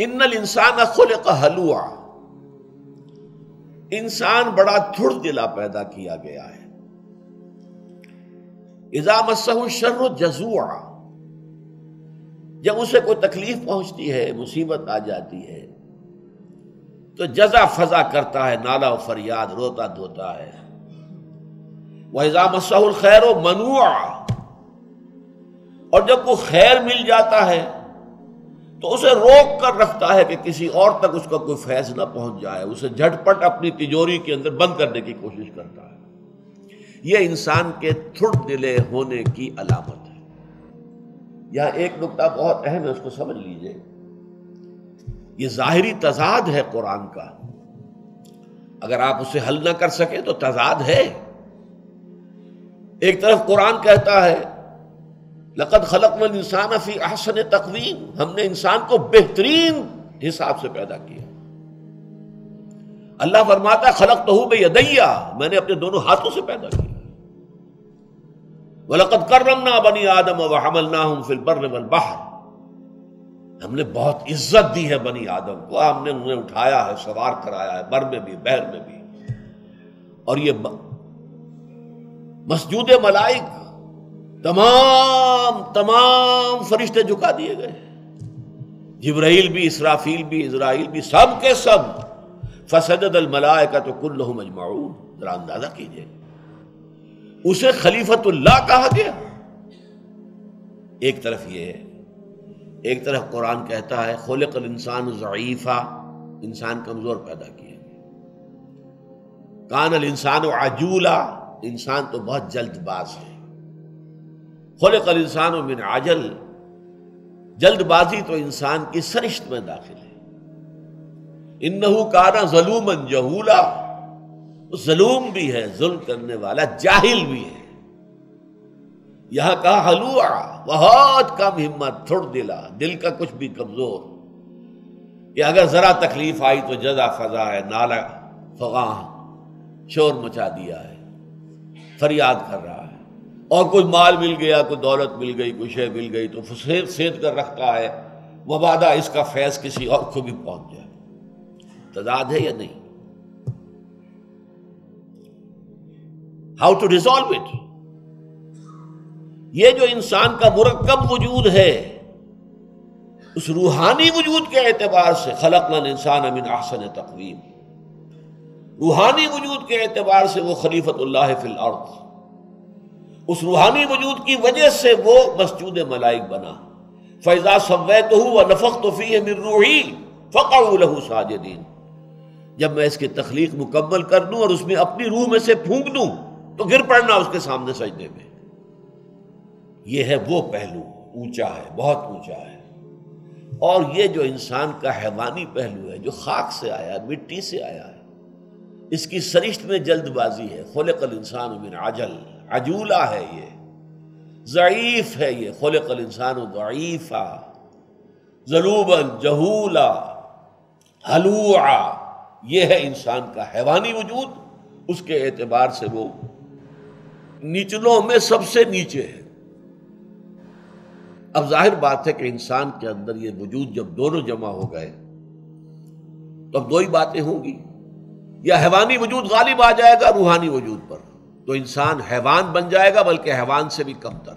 इन्नल इंसान खुल का हलुआ। इंसान बड़ा थुड़ दिला पैदा किया गया है। इजामसहु शर्र जजुआ। जब उसे कोई तकलीफ़ पहुँचती है, मुसीबत आ जाती है तो जजा फजा करता है, नाला फरियाद, रोता धोता है। वह इजामसहुल खैर मनुआ। और जब वो खैर मिल जाता है तो उसे रोक कर रखता है कि किसी और तक उसका कोई फैज ना पहुँच जाए, उसे झटपट अपनी तिजोरी के अंदर बंद करने की कोशिश करता है। यह इंसान के थुड़ दिले होने की अलामत है। यह एक नुकता बहुत अहम है, उसको समझ लीजिए। यह जाहिरी तजाद है कुरान का। अगर आप उसे हल ना कर सके तो तजाद है। एक तरफ़ कुरान कहता है लकद खलक इंसान फ़ी अहसन तकवीम। हमने इंसान को बेहतरीन हिसाब से पैदा किया। अल्लाह फरमाता खलक तो हूँ यदैया मैंने अपने दोनों हाथों से पैदा किया। वलकद करमना बनी आदम व हमल ना हम फिल बर वल बाहर। हमने बहुत इज़्ज़त दी है बनी आदम को। हमने उन्हें उठाया है, सवार कराया है, बर में भी, बहर में भी। और ये मसजूद मलाइक तमाम तमाम फरिश्ते झुका दिए गए। जिब्राइल भी, इसराफील भी इसराइल भी, सब के सब। फसद मलाय का तो कुल मजमाऊ जरा अंदाज़ा कीजिए। उसे खलीफतुल्लाह कहा गया। एक तरफ़ ये है, एक तरफ़ कुरान कहता है खोलकल इंसान ज़ीफ़ा इंसान कमज़ोर पैदा किया कान अल इंसान आजूला। इंसान तो बहुत जल्दबाज है। खुलकल इंसान मिन आजल जल्दबाजी तो इंसान की सरिश्त में दाखिल है। इन्नहू काना जलूमन जहूला। जलूम भी है, जुल्म करने वाला जाहिल भी है। यहाँ कहा, हलुआ, बहुत कम हिम्मत, थोड़ दिला, दिल का कुछ भी कमज़ोर। कि अगर जरा तकलीफ़ आई तो जजा फजा है, नाला फगा शोर मचा दिया है, फरियाद कर रहा और कोई माल मिल गया कोई दौलत मिल गई कोई शय मिल गई तो सेद सेद कर रखता है। वबादा इसका फैज किसी और को भी पहुँच जाए। तदाद है या नहीं? हाउ टू रिजॉल्व इट ये जो इंसान का मुरक्कब वजूद है, उस रूहानी वजूद के एतबार से खलकन इंसान अमिन आसन तकवीम। रूहानी वजूद के एतबार से वो खलीफत फिल अर्थ उस रूहानी वजूद की वजह से वो मस्जूद मलाइक बना। फैजा सवै तो हूँ नफक तो फ़ी है रूही फ़क़ू साजदीन। जब मैं इसकी तखलीक मुकम्मल कर दूँ और उसमें अपनी रूह में से फूंक दूँ तो गिर पड़ना उसके सामने सजदे में। यह है वो पहलू, ऊँचा है, बहुत ऊँचा है। और ये जो इंसान का हैवानी पहलू है, जो खाक से आया है मिट्टी से आया है, इसकी सरिश्त में जल्दबाजी है। खोलकल इंसान मिन आजल अजूला है ये। ज़यीफ़ है ये। खोलकल इंसान ज़यीफ़ा जलूबन जहूला। हलुआ। ये है इंसान का हैवानी वजूद। उसके एतबार से वो निचलों में सबसे नीचे है। अब ज़ाहिर बात है कि इंसान के अंदर ये वजूद जब दोनों जमा हो गए तो अब दो ही बातें होंगी। या हैवानी वजूद गालिब आ जाएगा, रूहानी वजूद पर। तो इंसान हैवान बन जाएगा, बल्कि हैवान से भी कमतर।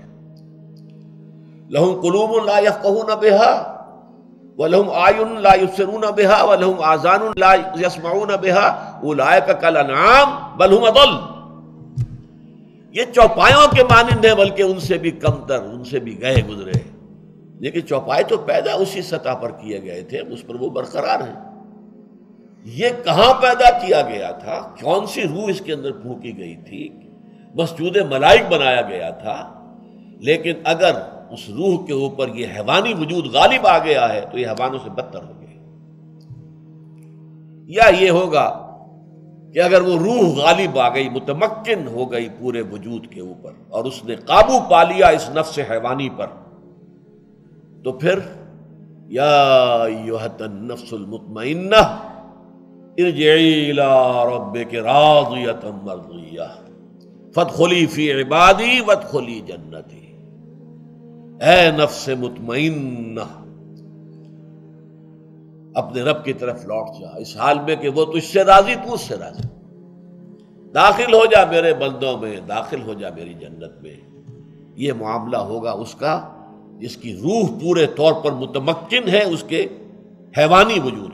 लहम कुलूम लायफ कहू न बेहा, व लहम आयुन लायुसरू न बेहा, व लहम आजान यसमाऊ न बेहा। उलाय का कल अनाम बलहुम अदल। ये चौपायों के मानंद है, बल्कि उनसे भी कमतर, उनसे भी गए गुजरे। लेकिन चौपाए तो पैदा उसी सतह पर किए गए थे, उस पर वो बरकरार है। ये कहाँ पैदा किया गया था? कौन सी रूह इसके अंदर फूकी गई थी? मस्जूद मलाइक बनाया गया था। लेकिन अगर उस रूह के ऊपर यह हैवानी वजूद गालिब आ गया है तो यह हैवानों से बदतर हो गया। या ये होगा कि अगर वो रूह गालिब आ गई, मुतमक्किन हो गई पूरे वजूद के ऊपर, और उसने काबू पा लिया इस नफ्स हैवानी पर तो फिर, या नफ्सुल मुतमइन्ना फतखली जन्नती मुतमइन्ना अपने रब की तरफ़ लौट जा। इस हाल में कि वो तुझसे राज़ी तू उससे राज़ी। दाखिल हो जा मेरे बंदों में, दाखिल हो जा मेरी जन्नत में। ये मामला होगा उसका, जिसकी रूह पूरे तौर पर मुतमक्न है, उसके हैवानी वजूद